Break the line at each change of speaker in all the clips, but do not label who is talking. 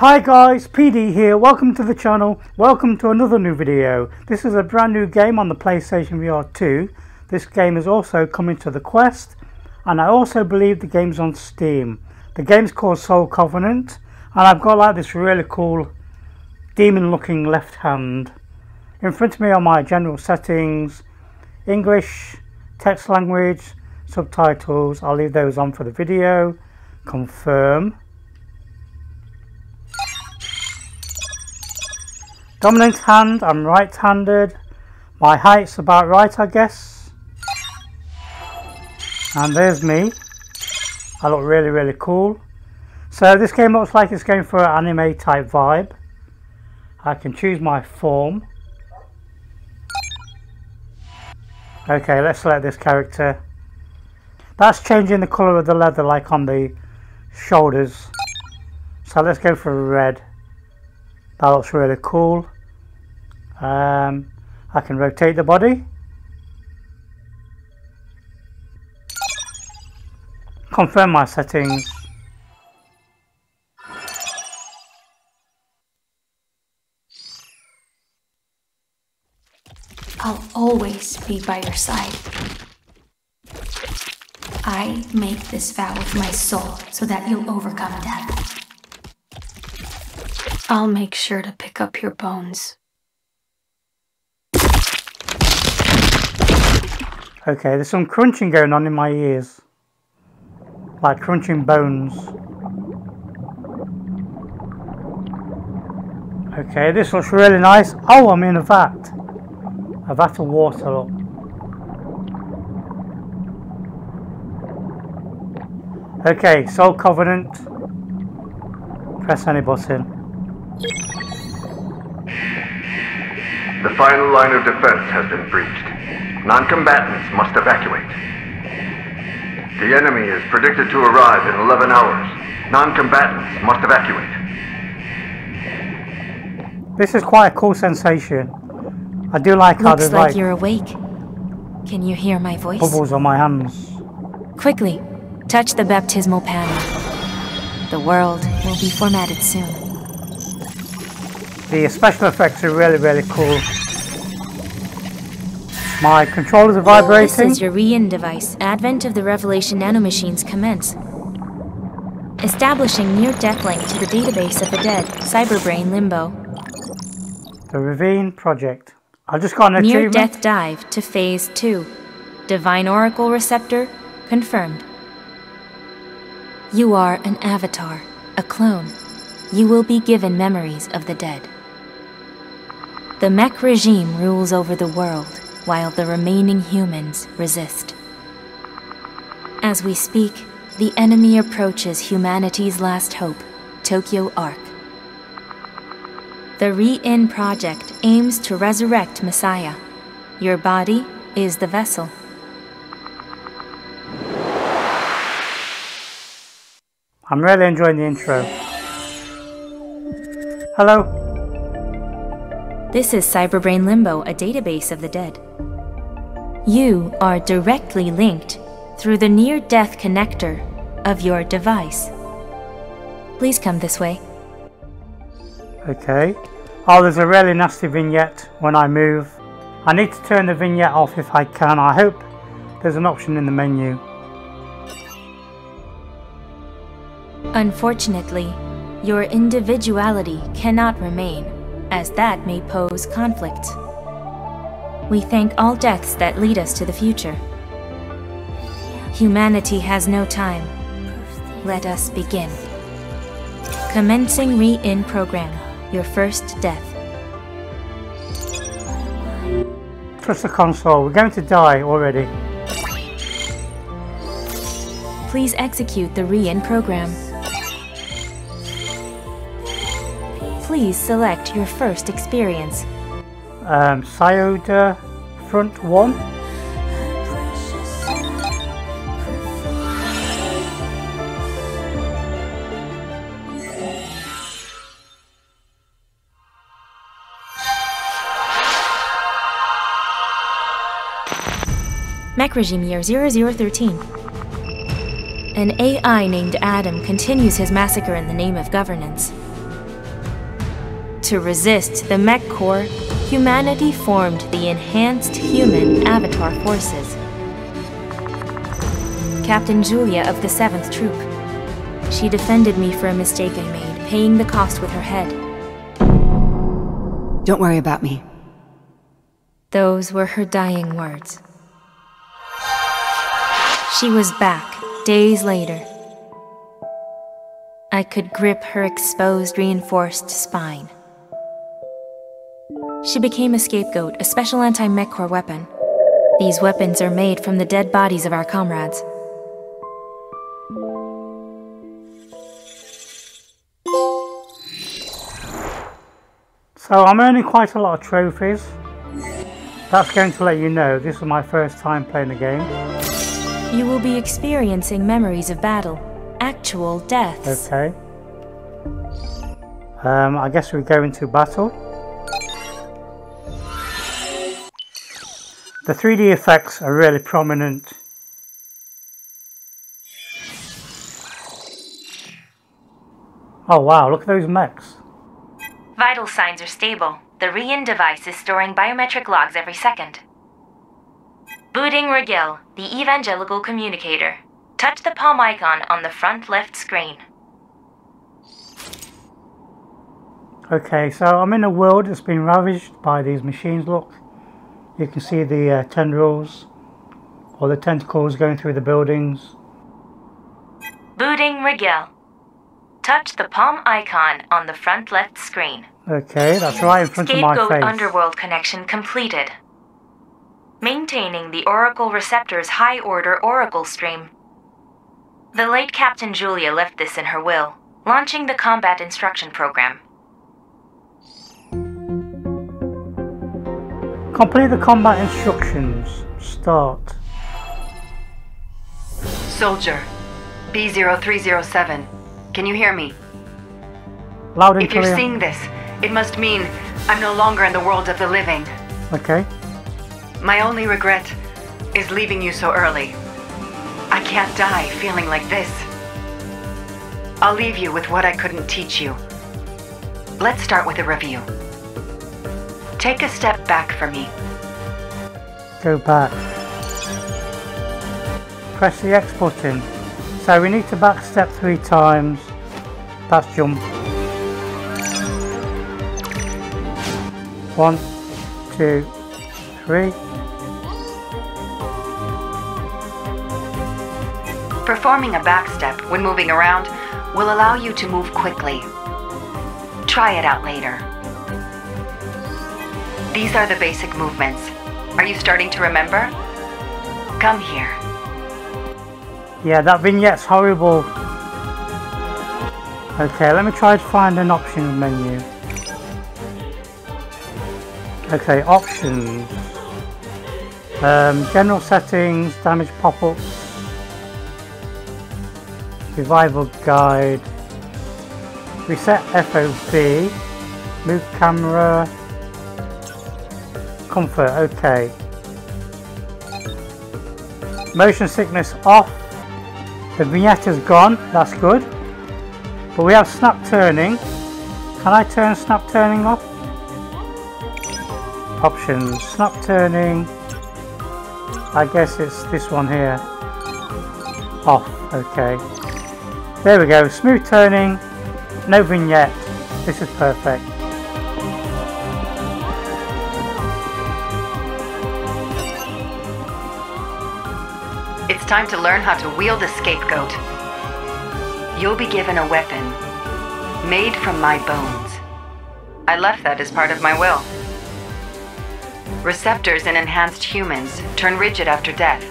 Hi guys, PD here, welcome to the channel, welcome to another new video. This is a brand new game on the PlayStation VR 2. This game is also coming to the Quest and I also believe the game's on Steam. The game's called Soul Covenant and I've got like this really cool demon looking left hand. In front of me are my general settings, English, text language, subtitles, I'll leave those on for the video, confirm. Dominant hand, I'm right-handed. My height's about right, I guess. And there's me. I look really, really cool. So this game looks like it's going for an anime type vibe. I can choose my form. Okay, let's select this character. That's changing the colour of the leather like on the shoulders. So let's go for red. That looks really cool. Um, I can rotate the body. Confirm my settings.
I'll always be by your side. I make this vow with my soul so that you'll overcome death. I'll make sure to pick up your bones.
Okay, there's some crunching going on in my ears. Like crunching bones. Okay, this looks really nice. Oh, I'm in a vat. A vat of water. Look. Okay, Soul Covenant. Press any button.
The final line of defense has been breached. Non-combatants must evacuate. The enemy is predicted to arrive in 11 hours. Non-combatants must evacuate.
This is quite a cool sensation. I do like how
Looks
there's
like
like
you're awake. Can you hear my voice?
bubbles on my hands.
Quickly, touch the baptismal panel. The world will be formatted soon.
The special effects are really, really cool. My controllers are
This
vibrating.
is your re-in device. Advent of the Revelation nanomachines commence. Establishing near-death link to the database of the dead, Cyberbrain Limbo.
The Ravine Project. I just got an achievement.
Near-death dive to Phase 2. Divine Oracle Receptor confirmed. You are an avatar, a clone. You will be given memories of the dead. The mech regime rules over the world, while the remaining humans resist. As we speak, the enemy approaches humanity's last hope, Tokyo Ark. The Re-In project aims to resurrect Messiah. Your body is the vessel.
I'm really enjoying the intro. Hello.
This is Cyberbrain Limbo, a database of the dead. You are directly linked through the near death connector of your device. Please come this way.
Okay. Oh, there's a really nasty vignette when I move. I need to turn the vignette off if I can. I hope there's an option in the menu.
Unfortunately, your individuality cannot remain, as that may pose conflict. We thank all deaths that lead us to the future. Humanity has no time. Let us begin. Commencing re-in program. Your first death.
Trust the console. We're going to die already.
Please execute the re-in program. Please select your first experience.
Um, Scioda Front 1.
Mech Regime Year 0013. An AI named Adam continues his massacre in the name of governance. To resist the Mech Corps, humanity formed the Enhanced Human Avatar Forces. Captain Julia of the 7th Troop. She defended me for a mistake I made, paying the cost with her head.
Don't worry about me.
Those were her dying words. She was back, days later. I could grip her exposed, reinforced spine. She became a scapegoat, a special anti-mech corps weapon. These weapons are made from the dead bodies of our comrades.
So I'm earning quite a lot of trophies. That's going to let you know this is my first time playing the game.
You will be experiencing memories of battle, actual deaths.
Okay. Um, I guess we go into battle. The 3D effects are really prominent. Oh wow, look at those mechs.
Vital signs are stable. The re-in device is storing biometric logs every second. Booting Regil, the evangelical communicator. Touch the palm icon on the front left screen.
Okay, so I'm in a world that's been ravaged by these machines, look. You can see the uh, tendrils or the tentacles going through the buildings.
Booting Regil. Touch the palm icon on the front left screen.
Okay, that's right in front of my
Scapegoat
face.
Underworld connection completed. Maintaining the Oracle Receptor's high order Oracle stream. The late Captain Julia left this in her will, launching the combat instruction program.
Complete the combat instructions. Start.
Soldier, B0307. Can you hear me?
Loud and
If you're seeing this, it must mean I'm no longer in the world of the living.
Okay.
My only regret is leaving you so early. I can't die feeling like this. I'll leave you with what I couldn't teach you. Let's start with a review. Take a step back for me.
Go back. Press the X button. So we need to back step three times. That's jump. One, two, three.
Performing a backstep when moving around will allow you to move quickly. Try it out later. These are the basic movements. Are you starting to remember? Come here.
Yeah, that vignette's horrible. Okay, let me try to find an options menu. Okay, options. Um, general settings, damage pop-ups, revival guide, reset FOV, move camera, comfort, okay. Motion sickness off, the vignette is gone, that's good. But we have snap turning. Can I turn snap turning off? Options, snap turning. I guess it's this one here. Off, okay. There we go, smooth turning, no vignette. This is perfect.
Time to learn how to wield a scapegoat. You'll be given a weapon made from my bones. I left that as part of my will. Receptors in enhanced humans turn rigid after death.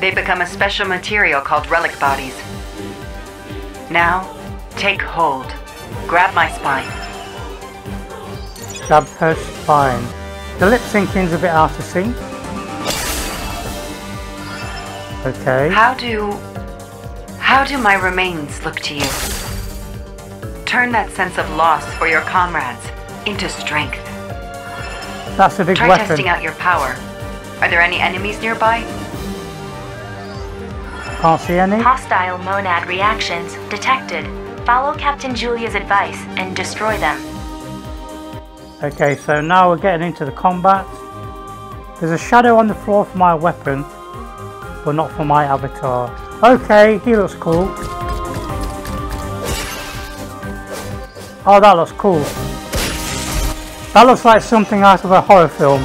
They become a special material called relic bodies. Now, take hold. Grab my spine.
Grab her spine. The lip syncing's a bit out of sync. Okay.
How do. How do my remains look to you? Turn that sense of loss for your comrades into strength.
That's a big
Try
weapon.
testing out your power. Are there any enemies nearby?
Can't see any.
Hostile monad reactions detected. Follow Captain Julia's advice and destroy them.
Okay, so now we're getting into the combat. There's a shadow on the floor for my weapon, but not for my avatar. Okay, he looks cool. Oh, that looks cool. That looks like something out of a horror film.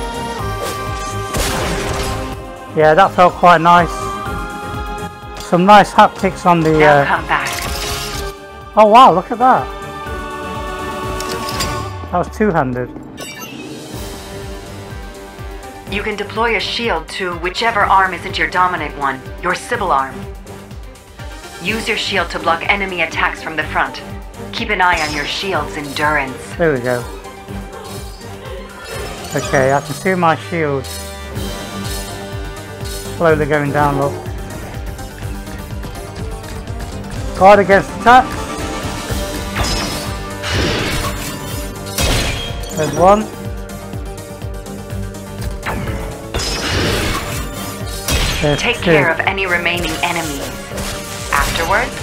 Yeah, that felt quite nice. Some nice haptics on the... Uh...
come back.
Oh wow, look at that. That was two-handed.
You can deploy a shield to whichever arm isn't your dominant one, your Sybil arm. Use your shield to block enemy attacks from the front. Keep an eye on your shield's endurance.
There we go. Okay, I can see my shield slowly going down, look. Guard against attack. There's one.
Take care of any remaining enemies. Afterwards,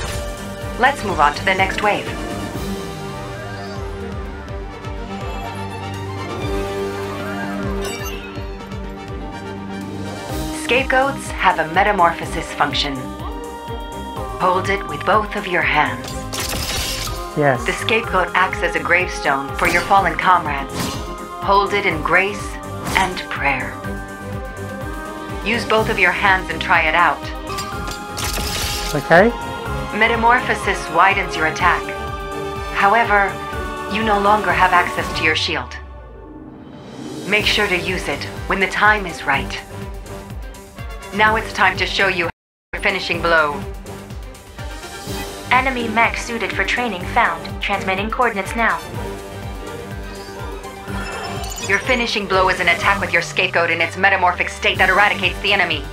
let's move on to the next wave. Scapegoats have a metamorphosis function. Hold it with both of your hands.
Yes.
The scapegoat acts as a gravestone for your fallen comrades. Hold it in grace and prayer. Use both of your hands and try it out.
Okay.
Metamorphosis widens your attack. However, you no longer have access to your shield. Make sure to use it when the time is right. Now it's time to show you your finishing blow.
Enemy mech suited for training found. Transmitting coordinates now.
Your finishing blow is an attack with your scapegoat in its metamorphic state that eradicates the enemy.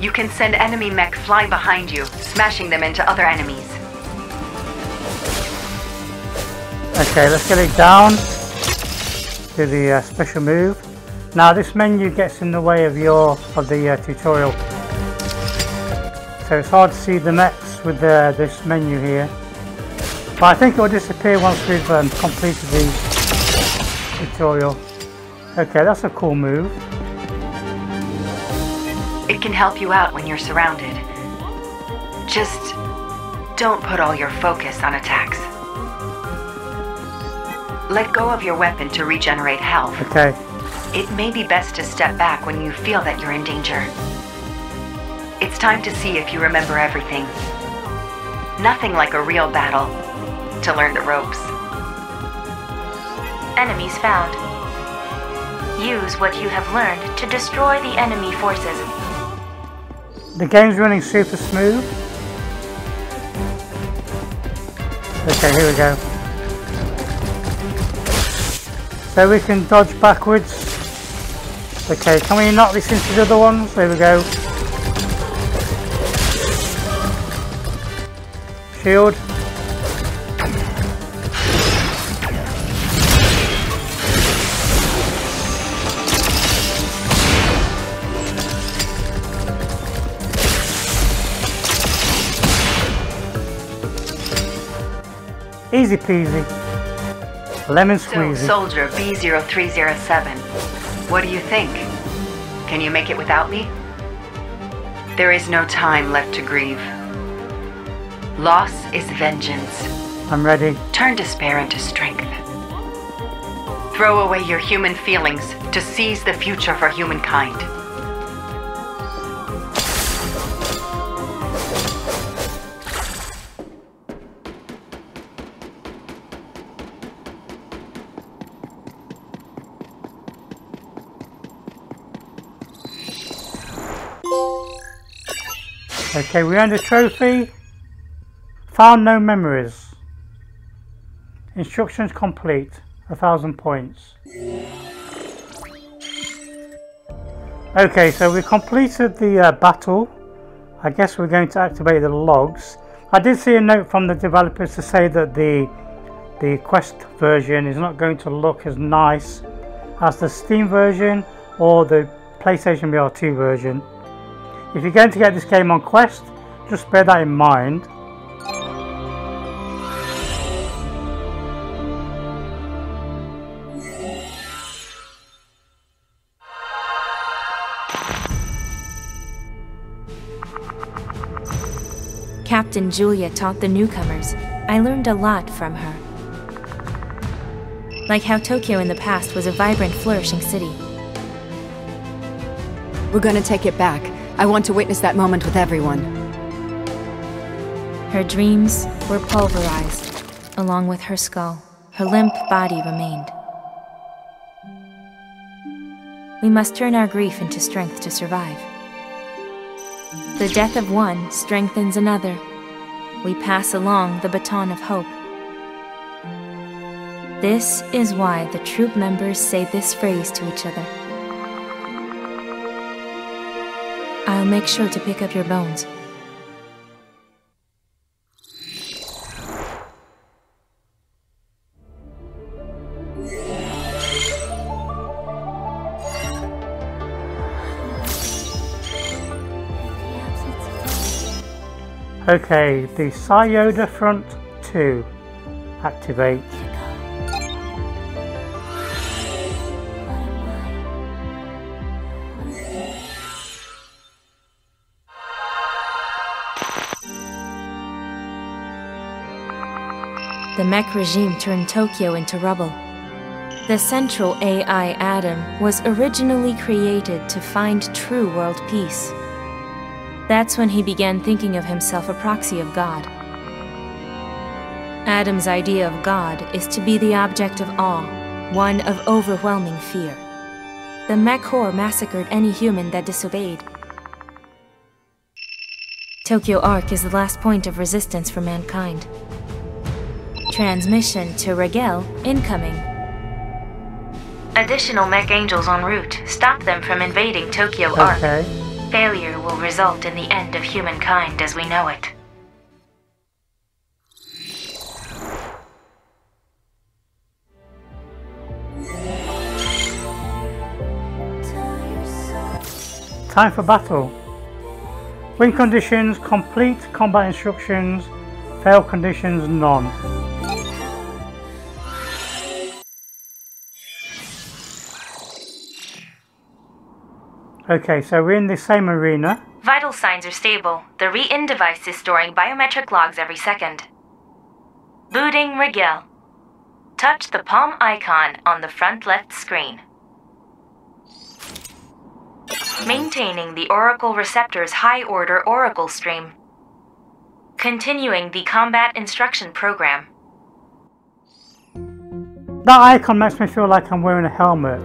You can send enemy mech flying behind you, smashing them into other enemies.
Okay, let's get it down to the uh, special move. Now this menu gets in the way of your of the uh, tutorial, so it's hard to see the mechs with the, this menu here. But I think it will disappear once we've um, completed the tutorial. Okay, that's a cool move.
It can help you out when you're surrounded. Just don't put all your focus on attacks. Let go of your weapon to regenerate health.
Okay,
It may be best to step back when you feel that you're in danger. It's time to see if you remember everything. Nothing like a real battle to learn the ropes.
Enemies found. Use what you have learned to destroy the enemy forces.
the game's running super smooth. Okay, here we go. So we can dodge backwards. Okay, can we knock this into the other ones? There we go. Shield. Easy peasy. Lemon
So. Soldier B0307, what do you think? Can you make it without me? There is no time left to grieve. Loss is vengeance.
I'm ready.
Turn despair into strength. Throw away your human feelings to seize the future for humankind.
Okay, we earned a trophy. Found no memories. Instructions complete. A thousand points. Okay, so we completed the uh, battle. I guess we're going to activate the logs. I did see a note from the developers to say that the the Quest version is not going to look as nice as the Steam version or the PlayStation VR 2 version. If you're going to get this game on Quest, just bear that in mind.
Captain Julia taught the newcomers. I learned a lot from her. Like how Tokyo in the past was a vibrant, flourishing city.
We're gonna take it back. I want to witness that moment with everyone.
Her dreams were pulverized, along with her skull. Her limp body remained. We must turn our grief into strength to survive. The death of one strengthens another. We pass along the baton of hope. This is why the troop members say this phrase to each other. I'll make sure to pick up your bones.
Okay, the Syoda Front 2 activate.
Mech regime turned Tokyo into rubble. The central AI Adam was originally created to find true world peace. That's when he began thinking of himself a proxy of God. Adam's idea of God is to be the object of awe, one of overwhelming fear. The mech Horde massacred any human that disobeyed. Tokyo Ark is the last point of resistance for mankind. Transmission to Regel incoming. Additional mech angels en route. Stop them from invading Tokyo Ark.
Okay.
Failure will result in the end of humankind as we know it.
Time for battle. Win conditions, complete combat instructions, fail conditions, none. Okay, so we're in the same arena.
Vital signs are stable. The re-in device is storing biometric logs every second. Booting Regel. Touch the palm icon on the front left screen. Maintaining the Oracle Receptor's high-order Oracle stream. Continuing the combat instruction program.
That icon makes me feel like I'm wearing a helmet,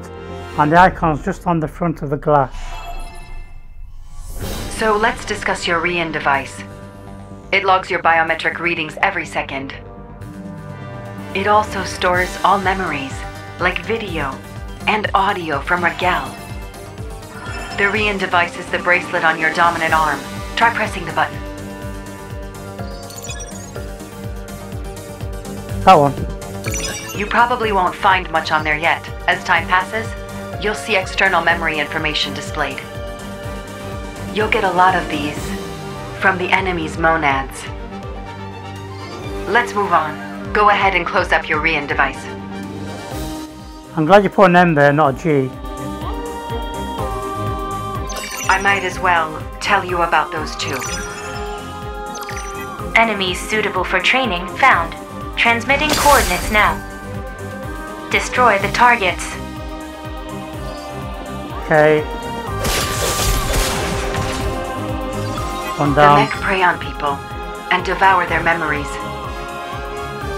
and the icon's just on the front of the glass.
So let's discuss your re-in device. It logs your biometric readings every second. It also stores all memories, like video and audio from Regel. The re-in device is the bracelet on your dominant arm. Try pressing the button.
That one.
You probably won't find much on there yet. As time passes, you'll see external memory information displayed. You'll get a lot of these from the enemy's monads. Let's move on. Go ahead and close up your re-in device.
I'm glad you put an M there, not a G.
I might as well tell you about those two.
Enemies suitable for training found. Transmitting coordinates now. Destroy the targets.
Okay. One
The mech prey on people and devour their memories.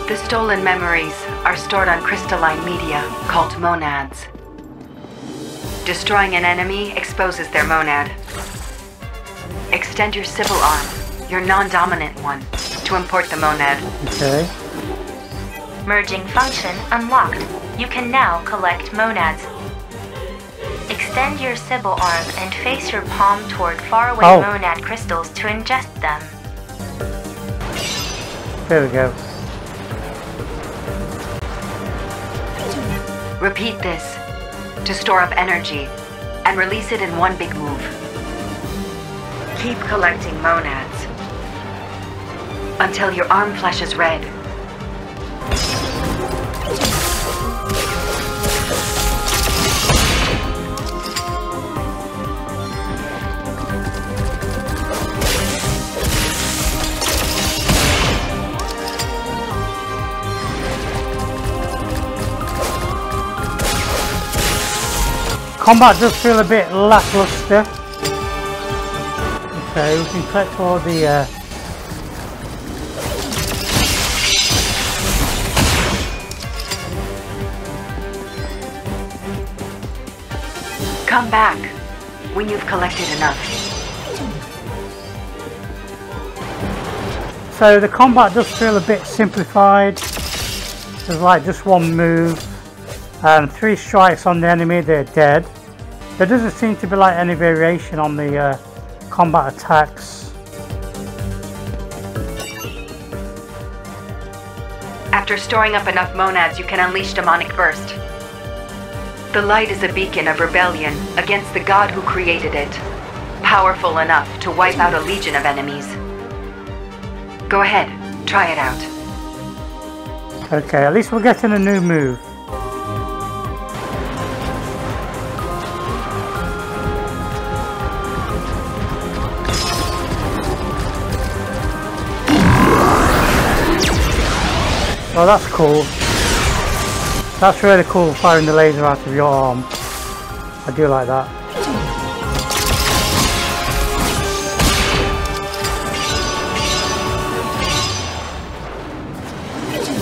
The stolen memories are stored on crystalline media called monads. Destroying an enemy exposes their monad. Extend your Sybil arm, your non-dominant one, to import the monad.
Okay.
Merging function unlocked. You can now collect monads. Extend your Sybil arm and face your palm toward faraway
Oh.
monad crystals to ingest them.
There we go.
Repeat this to store up energy and release it in one big move. Keep collecting monads until your arm flashes red.
Combat does feel a bit lackluster. Okay, we can collect all the uh,
Come back when you've collected enough.
So the combat does feel a bit simplified. There's like just one move and three strikes on the enemy, they're dead. There doesn't seem to be like any variation on the uh, combat attacks.
After storing up enough monads, you can unleash demonic burst. The light is a beacon of rebellion against the god who created it, powerful enough to wipe out a legion of enemies. Go ahead, try it out.
Okay, at least we're getting a new move. Oh, that's cool. That's really cool, firing the laser out of your arm. I do like that.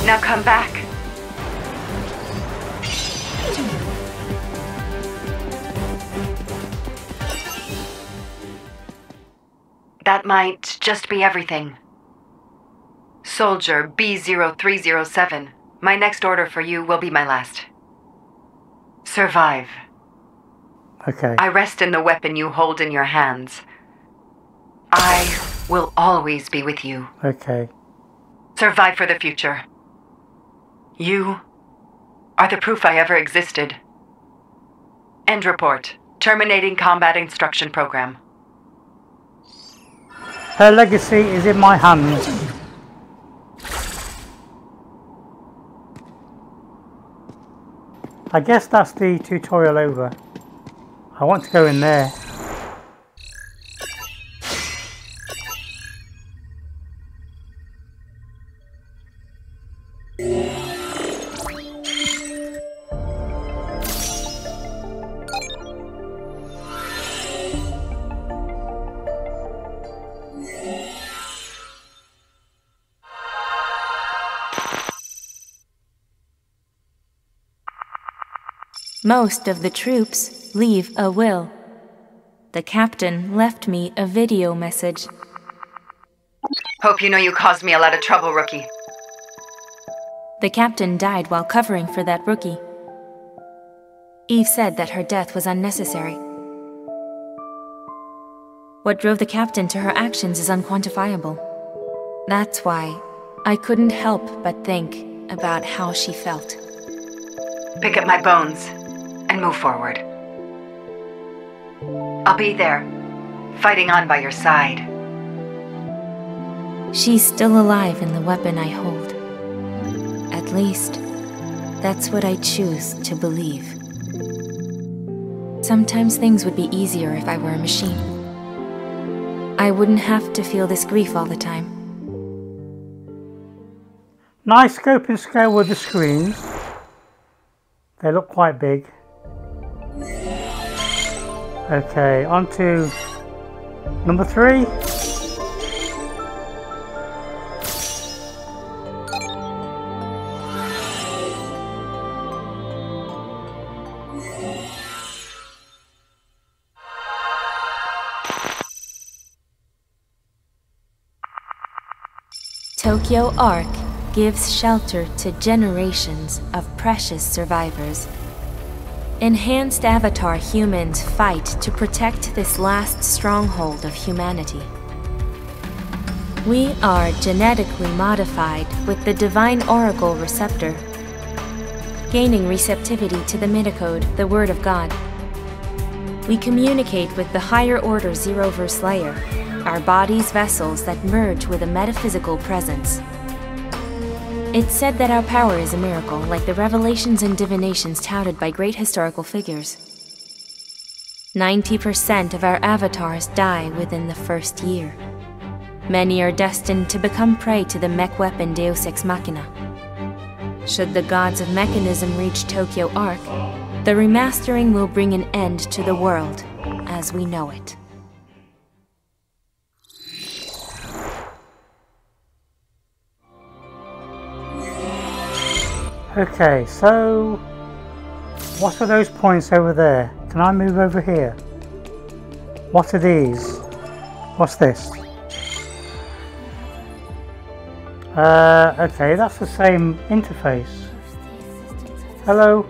Now come back. That might just be everything. Soldier B0307. My next order for you will be my last. Survive.
Okay.
I rest in the weapon you hold in your hands. I will always be with you.
Okay.
Survive for the future. You are the proof I ever existed. End report. Terminating combat instruction program.
Her legacy is in my hands. I guess that's the tutorial over. I want to go in there.
Most of the troops leave a will. The captain left me a video message.
Hope you know you caused me a lot of trouble, rookie.
The captain died while covering for that rookie. Eve said that her death was unnecessary. What drove the captain to her actions is unquantifiable. That's why I couldn't help but think about how she felt.
Pick up my bones and move forward. I'll be there, fighting on by your side.
She's still alive in the weapon I hold. At least, that's what I choose to believe. Sometimes things would be easier if I were a machine. I wouldn't have to feel this grief all the time.
Nice scope and scale with the screens. They look quite big. Okay, on to number three.
Tokyo Ark gives shelter to generations of precious survivors. Enhanced Avatar humans fight to protect this last stronghold of humanity. We are genetically modified with the Divine Oracle receptor, gaining receptivity to the Midicode, the Word of God. We communicate with the higher order Zeroverse layer, our bodies vessels that merge with a metaphysical presence. It's said that our power is a miracle, like the revelations and divinations touted by great historical figures. 90% of our avatars die within the first year. Many are destined to become prey to the mech weapon Deus Ex Machina. Should the gods of mechanism reach Tokyo Ark, The remastering will bring an end to the world as we know it.
Okay, so what are those points over there? Can I move over here? What are these? What's this? Uh, okay, that's the same interface. Hello?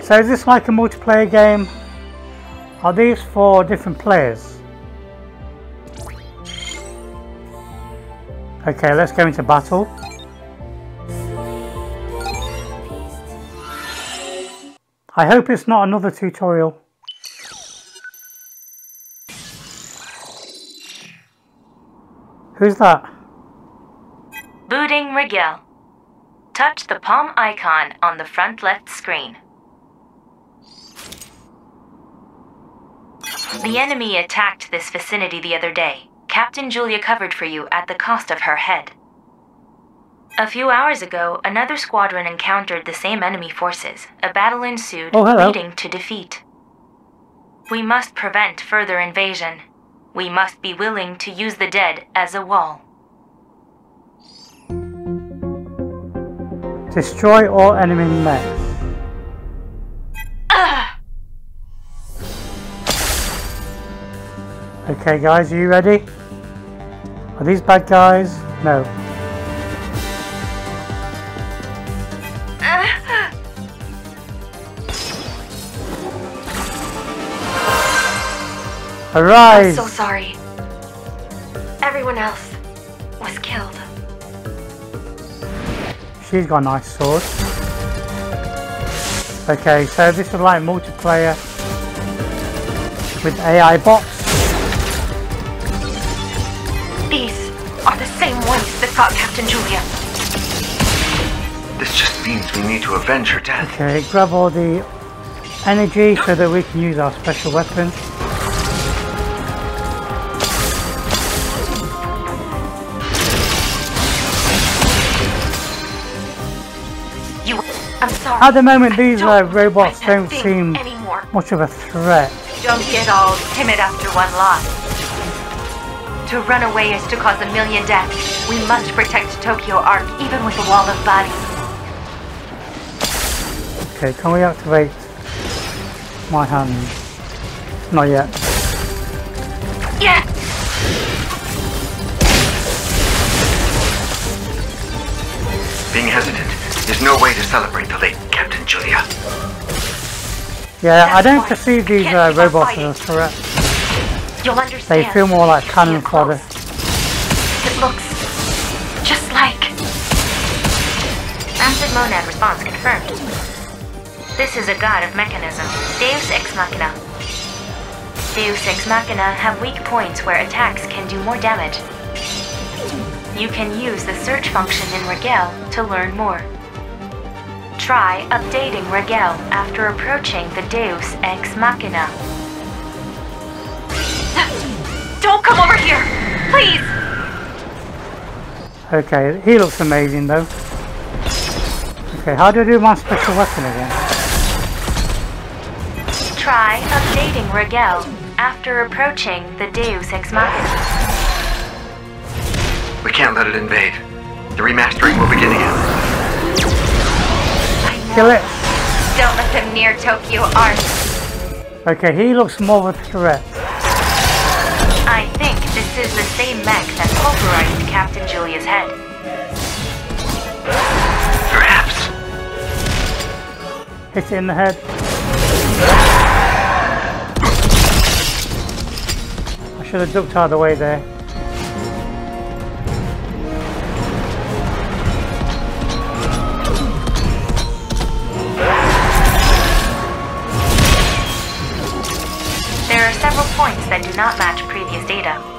So is this like a multiplayer game? Are these for different players? Okay, let's go into battle. I hope it's not another tutorial. Who's that?
Booting Rigel. Touch the palm icon on the front left screen. The enemy attacked this vicinity the other day. Captain Julia covered for you at the cost of her head. A few hours ago, another squadron encountered the same enemy forces. A battle ensued,
Oh,
leading to defeat. We must prevent further invasion. We must be willing to use the dead as a wall.
Destroy all enemy mechs. Okay guys, are you ready? Are these bad guys? No. Arise!
I'm so sorry. Everyone else was killed.
She's got a nice sword. Okay, so this is like multiplayer with AI bots.
Got Captain Julia.
This just means we need to avenge her death.
Okay, grab all the energy so that we can use our special weapon.
You. I'm sorry.
At the moment, these uh, robots
fight that
don't seem
anymore.
much of a threat.
Don't get all timid after one loss. To run away is to cause a million deaths. We must protect Tokyo Ark, even with a wall of bodies.
Okay, can we activate my hand? Not yet.
Yeah.
Being hesitant is no way to celebrate the late Captain Julia.
Yeah, I don't perceive these uh, robots as a threat.
You'll understand.
They feel more like cannon fodder.
It looks just like.
Acid monad response confirmed. This is a god of mechanism, Deus Ex Machina. Deus Ex Machina have weak points where attacks can do more damage. You can use the search function in Regel to learn more. Try updating Regel after approaching the Deus Ex Machina.
Don't come over here, please.
Okay, he looks amazing though. Okay, how do I do my special weapon again?
Try updating Regel after approaching the Deus Ex Machina.
We can't let it invade. The remastering will begin again.
Kill it!
Don't let them near Tokyo Ark.
Okay, he looks more of a threat.
I think this is the same mech that pulverized Captain Julia's head.
Perhaps.
Hit it in the head. I should have ducked out of the way there.
There are several points that do not match previous data.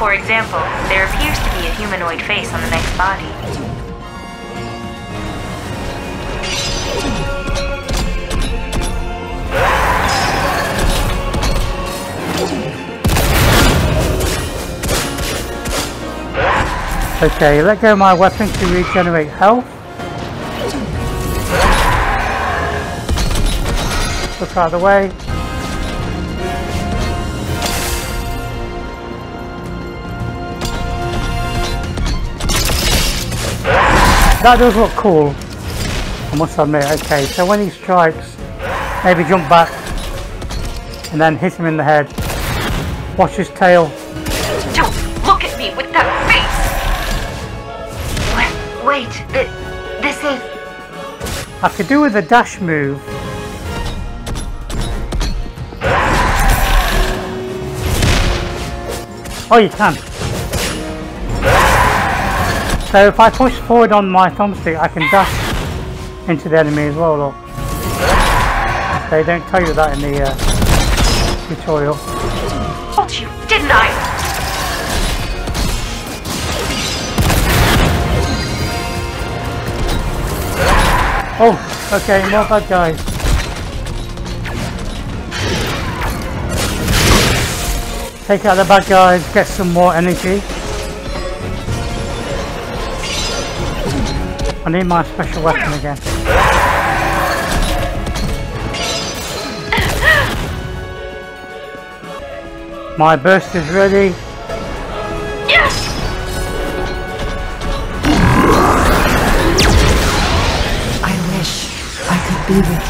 For example, there appears to be a humanoid face on the next body.
Okay, let go of my weapon to regenerate health. Look out of the way. That does look cool, I must admit. Okay, so when he strikes, maybe jump back and then hit him in the head. Watch his tail.
Don't look at me with that face! Wait, wait, th- this is...
I could do with a dash move. Oh, you can. So if I push forward on my thumbstick, I can dash into the enemy as well, look. They don't tell you that in the uh, tutorial.
Told you, didn't I?
Oh, okay, more bad guys. Take out the bad guys, get some more energy. I need my special weapon again. My burst is ready.
Yes!
I wish I could be with you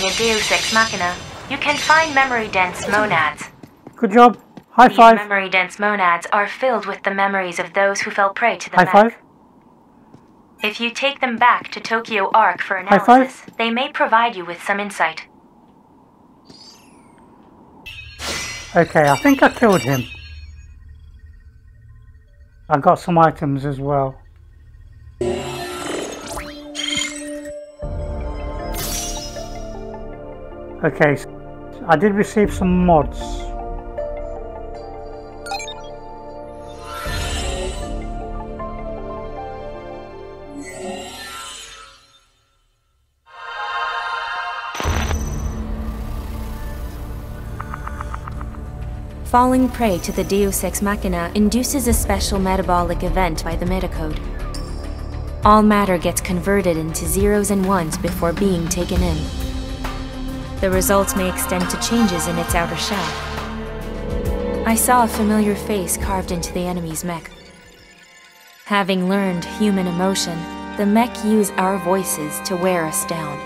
defeating a Deus Ex Machina, you can find memory-dense monads.
Good job. High
These
five.
memory-dense monads are filled with the memories of those who fell prey to the
High
mech.
five.
If you take them back to Tokyo Ark for analysis, they may provide you with some insight.
Okay, I think I killed him. I got some items as well. Okay, I did receive some mods.
Falling prey to the Deus Ex Machina induces a special metabolic event by the metacode. All matter gets converted into zeros and ones before being taken in. The results may extend to changes in its outer shell. I saw a familiar face carved into the enemy's mech. Having learned human emotion, the mech use our voices to wear us down.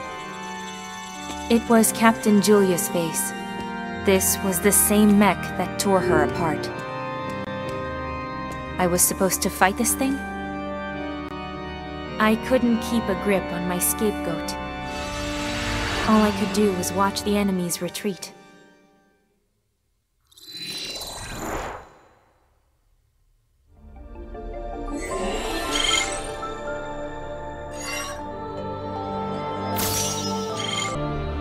It was Captain Julia's face, this was the same mech that tore her apart. I was supposed to fight this thing? I couldn't keep a grip on my scapegoat. All I could do was watch the enemies retreat.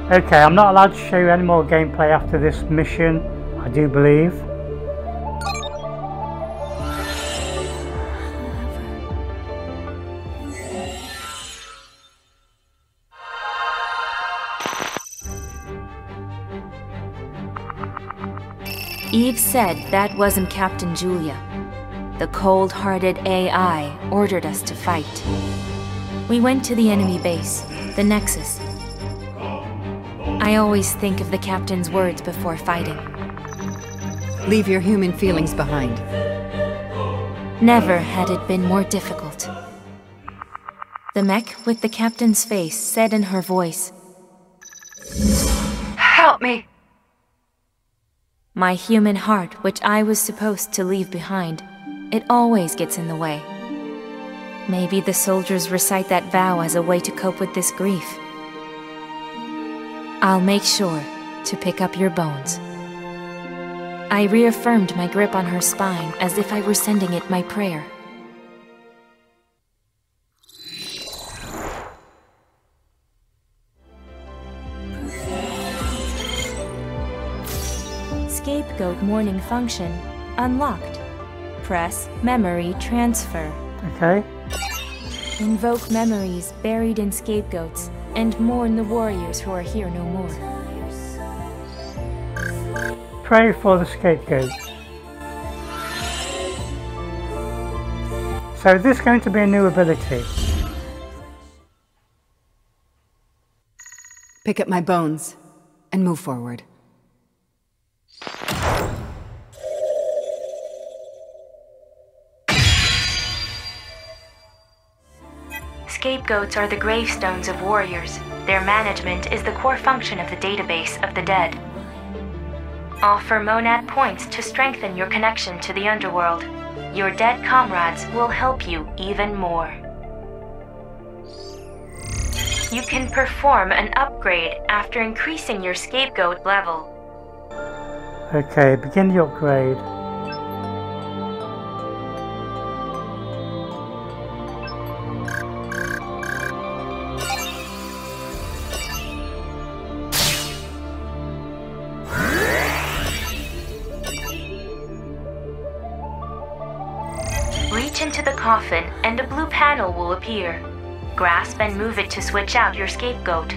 Okay, I'm not allowed to show you any more gameplay after this mission, I do believe.
Eve said that wasn't Captain Julia. The cold-hearted AI ordered us to fight. We went to the enemy base, the Nexus. I always think of the captain's words before fighting.
Leave your human feelings behind.
Never had it been more difficult. The mech with the captain's face said in her voice,
Help me!
My human heart, which I was supposed to leave behind, it always gets in the way. Maybe the soldiers recite that vow as a way to cope with this grief. I'll make sure to pick up your bones. I reaffirmed my grip on her spine as if I were sending it my prayer. Scapegoat mourning function unlocked.
press Memory Transfer.
Okay.
Invoke memories buried in scapegoats and mourn the warriors who are here no more.
Pray for the scapegoat. So is this going to be a new ability?
Pick up my bones and move forward.
Scapegoats are the gravestones of warriors. Their management is the core function of the database of the dead. Offer Monad points to strengthen your connection to the underworld. Your dead comrades will help you even more. You can perform an upgrade after increasing your scapegoat level.
Okay, begin the upgrade.
Panel will appear. Grasp and move it to switch out your scapegoat.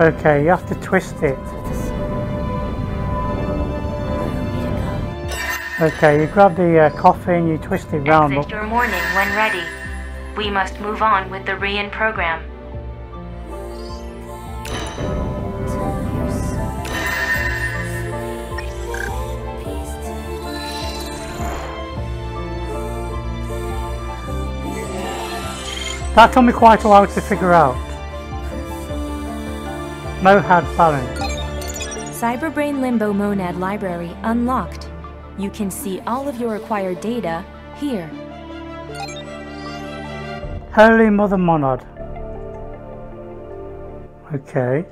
Okay, you have to twist it. Okay, you grab the uh, and you twist it round.
Exit your mourning when ready. We must move on with the re-in program.
That took me quite a while to figure out. Monad balance.
Cyberbrain Limbo Monad Library unlocked. You can see all of your acquired data here.
Holy Mother Monad. Okay.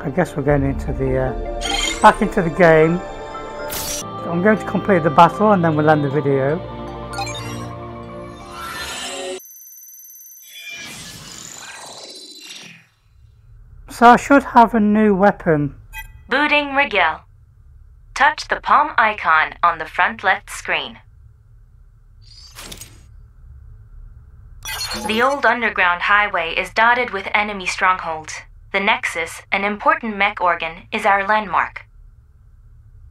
I guess we're going into the uh, back into the game. I'm going to complete the battle and then we'll end the video. So I should have a new weapon.
Booting Rigel. Touch the palm icon on the front left screen. The old underground highway is dotted with enemy strongholds. The Nexus, an important mech organ, is our landmark.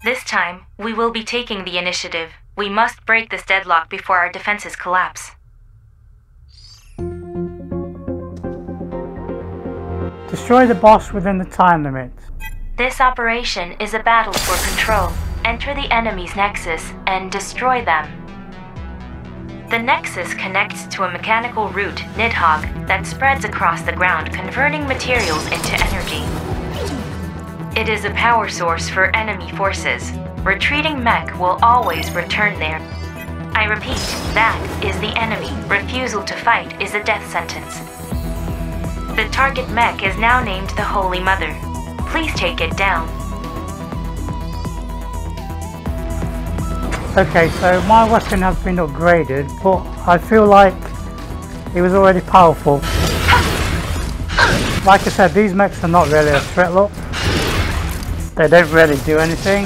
This time, we will be taking the initiative. We must break this deadlock before our defenses collapse.
Destroy the boss within the time limit.
This operation is a battle for control. Enter the enemy's nexus and destroy them. The nexus connects to a mechanical root, Nidhogg, that spreads across the ground, converting materials into energy. It is a power source for enemy forces. Retreating mech will always return there. I repeat, that is the enemy. Refusal to fight is a death sentence. The target mech is now named the Holy Mother. Please take it down.
Okay, so my weapon has been upgraded, but I feel like it was already powerful. Like I said, these mechs are not really a threat, look. They don't really do anything.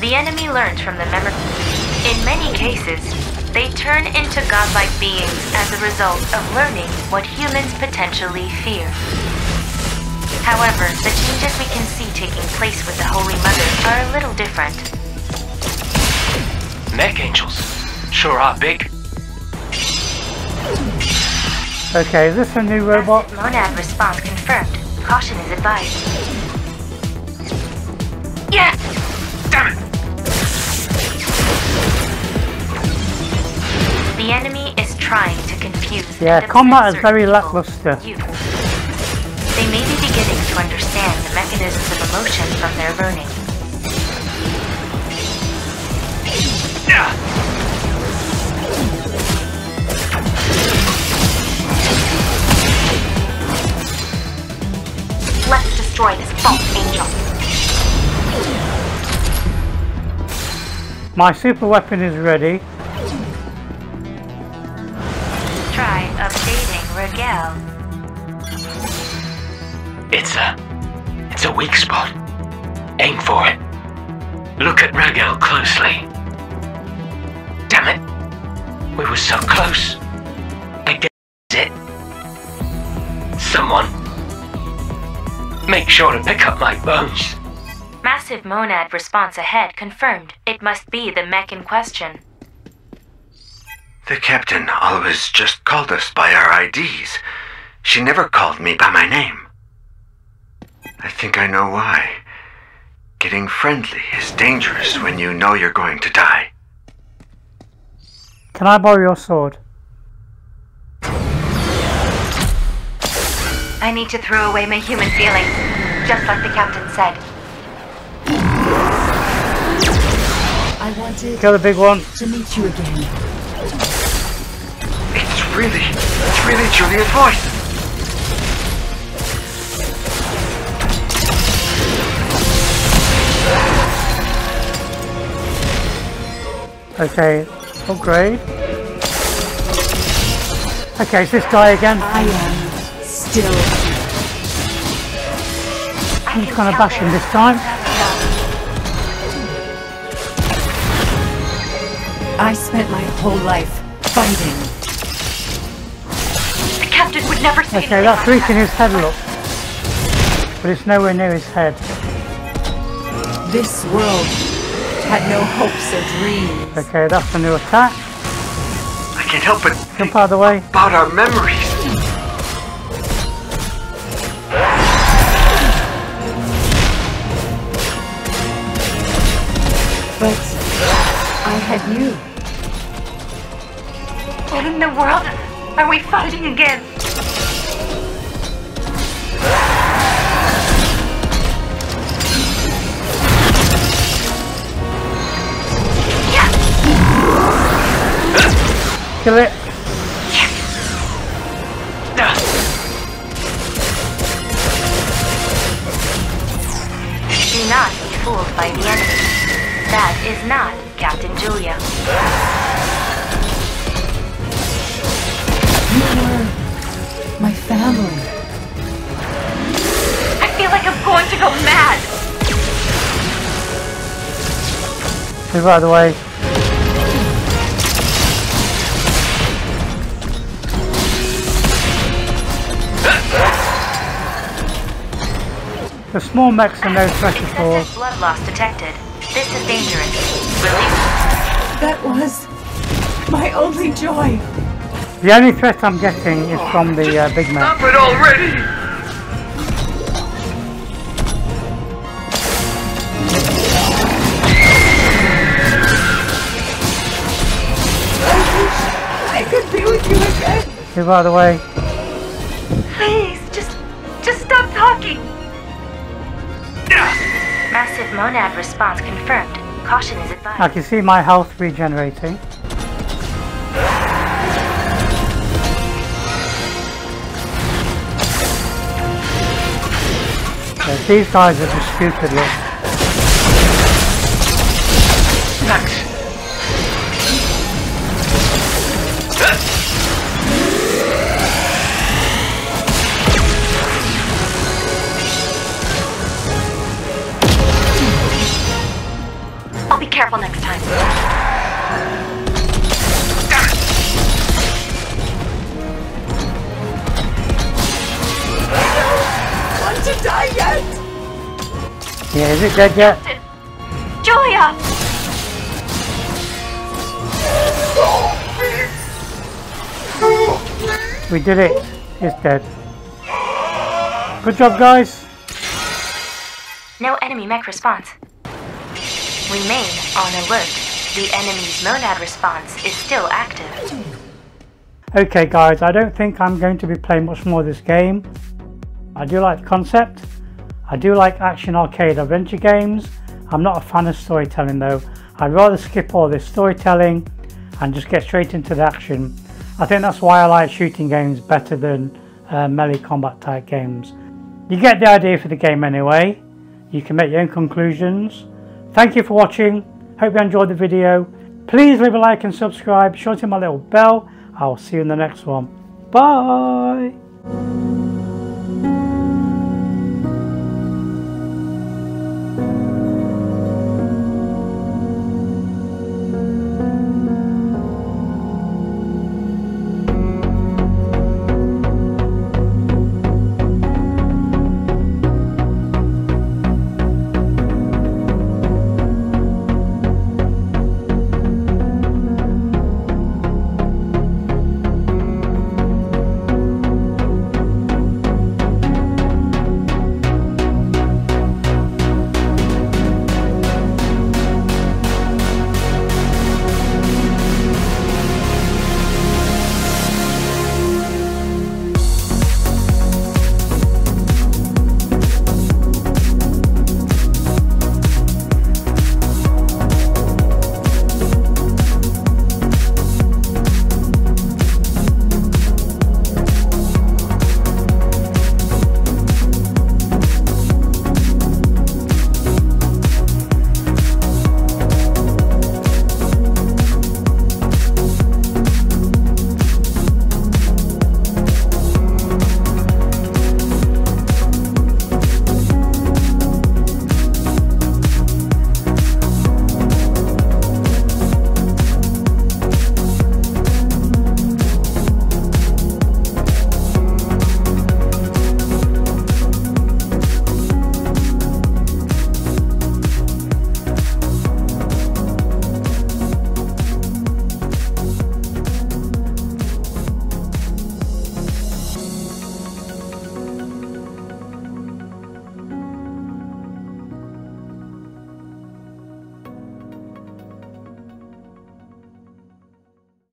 The enemy learns from the memory. In many cases, they turn into godlike beings as a result of learning what humans potentially fear. However, the changes we can see taking place with the Holy Mother are a little different.
Mech angels. Sure are big.
Okay, is this a new robot?
Asset Monad response confirmed. Caution is advised. Yeah!
Damn it!
The enemy is trying to confuse
Yeah,
and
combat is very lackluster.
You. They may be beginning to understand the mechanisms of emotion from their learning.
Yeah.
Destroy this false angel.
My super weapon is ready.
Try updating Rigel.
It's a... It's a weak spot. Aim for it. Look at Rigel closely. Damn it. We were so close. I guess it. Someone. Make sure to pick up my bones.
Massive monad response ahead confirmed. It must be the mech in question.
The captain always just called us by our IDs. She never called me by my name. I think I know why. Getting friendly is dangerous when you know you're going to die.
Can I borrow your sword?
I need to throw away my human feelings, just like the captain said.
I wanted
Kill the big one.
to meet you again.
It's really, it's really Julia's voice.
Okay, oh, upgrade. Okay, it's this guy again.
I am still.
I'm just gonna bash him this time.
I spent my whole life fighting.
The captain would never say
Okay, that's
like
reaching his head, look. But it's nowhere near his head.
This world had no hopes or dreams.
Okay, that's a new attack.
I can't help but
Jump
think
out of the way.
about our memories.
You.
What in the world are we fighting again?
Kill it.
Do not be fooled by the enemy. That is not Captain Julia.
You were my family.
I feel like I'm going to go mad.
Move by the way. The small mechs are no threat at all.
Excessive blood loss detected. This is dangerous. Release.
That was my only joy.
The only threat I'm getting is from the uh, big man.
Stop it already!
I could be with you again.
Move out of the way.
Monad response confirmed. Caution is advised.
I can see my health regenerating. These guys are just Yeah, is it dead yet?
Julia!
We did it. It's dead. Good job, guys.
No enemy mech response. Remain on alert. The enemy's monad response is still active.
Okay, guys, I don't think I'm going to be playing much more of this game. I do like the concept. I do like action arcade adventure games. I'm not a fan of storytelling though. I'd rather skip all this storytelling and just get straight into the action. I think that's why I like shooting games better than uh, melee combat type games. You get the idea for the game anyway. You can make your own conclusions. Thank you for watching. Hope you enjoyed the video. Please leave a like and subscribe. In my little bell. I'll see you in the next one. Bye.